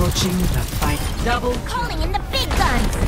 Approaching the fight. Double Calling in the big guns!